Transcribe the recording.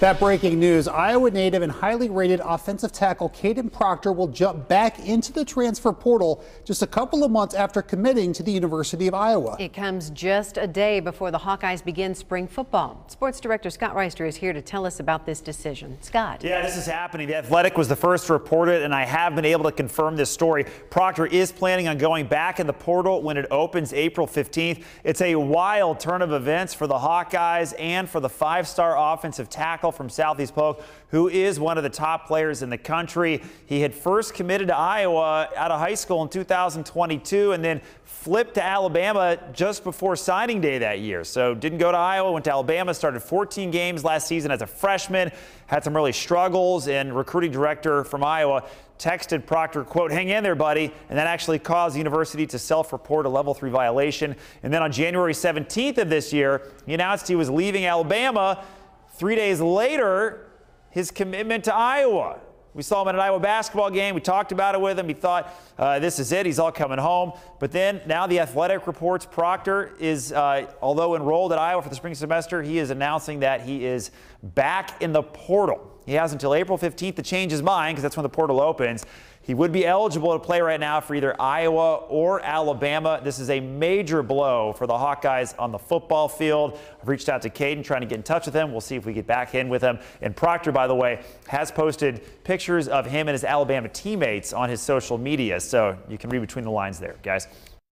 That breaking news Iowa native and highly rated offensive tackle Kadyn Proctor will jump back into the transfer portal just a couple of months after committing to the University of Iowa. It comes just a day before the Hawkeyes begin spring football. Sports director Scott Reister is here to tell us about this decision. Scott. Yeah, this is happening. The Athletic was the first to report it, and I have been able to confirm this story. Proctor is planning on going back in the portal when it opens April 15th. It's a wild turn of events for the Hawkeyes and for the five star offensive tackle tackle from Southeast Polk, who is one of the top players in the country. He had first committed to Iowa out of high school in 2022 and then flipped to Alabama just before signing day that year. So didn't go to Iowa, went to Alabama, started 14 games last season as a freshman, had some early struggles, and recruiting director from Iowa texted Proctor, quote, hang in there, buddy. And that actually caused the university to self-report a level three violation. And then on January 17th of this year, he announced he was leaving Alabama Three days later, his commitment to Iowa. We saw him at an Iowa basketball game. We talked about it with him. He thought, uh, this is it. He's all coming home. But then now the athletic reports Proctor is, uh, although enrolled at Iowa for the spring semester, he is announcing that he is back in the portal. He has until April 15th to change his mind because that's when the portal opens. He would be eligible to play right now for either Iowa or Alabama. This is a major blow for the Hawkeyes on the football field. I've reached out to Kadyn trying to get in touch with him. We'll see if we get back in with him. And Proctor, by the way, has posted pictures of him and his Alabama teammates on his social media. So you can read between the lines there, guys.